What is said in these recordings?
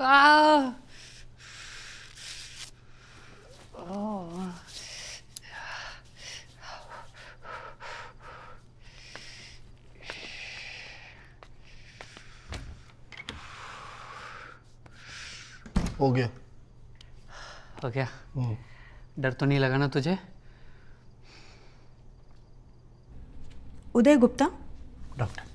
आ ओह हो गया हो गया डर तो नहीं लगा ना तुझे उदय गुप्ता डॉक्टर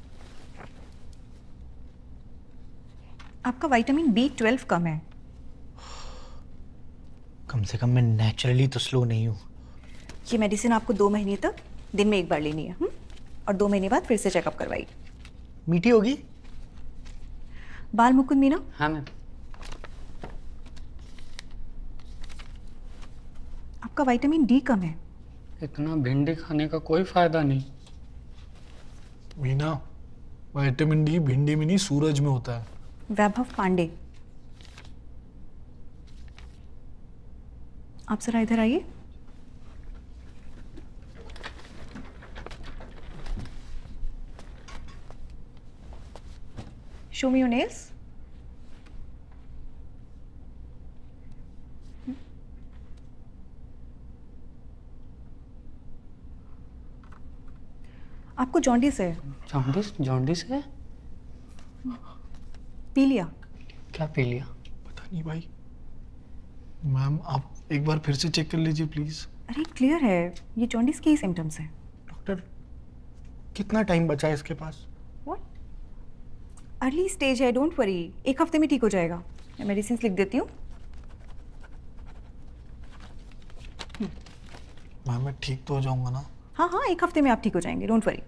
आपका विटामिन बी ट्वेल्व कम है। कम से कम मैं नेचुरली तो स्लो नहीं हूँ। ये मेडिसिन आपको दो महीने तक दिन में एक बार लेनी है हुँ? और दो महीने बाद फिर से चेकअप करवाइए। मीठी होगी? बाल मुकुंद मीना? हाँ मैम। आपका विटामिन डी कम है। इतना भिंडी खाने का कोई फ़ायदा नहीं। मीना विटामिन डी भिंडी में नहीं सूरज में होता है। वैभव पांडे। आप जरा इधर आइए। शो मी योर नेल्स आपको जॉन्डिस है। जॉन्डिस? जॉन्डिस है? पी लिया। क्या पी लिया? पता नहीं भाई। मैम आप एक बार फिर से चेक कर लीजिए प्लीज़ अरे क्लियर है। ये जॉन्डिस के ही सिम्टम्स हैं। डॉक्टर कितना टाइम बचा है इसके पास? व्हाट अर्ली स्टेज है डोंट वरी एक हफ़्ते में ठीक हो जाएगा। मैं मेडिसिन लिख देती हूँ। मैम मैं ठीक तो हो जाऊँगा ना? हाँ हाँ एक हफ़्ते में आप ठीक हो जाएँगे डोंट वरी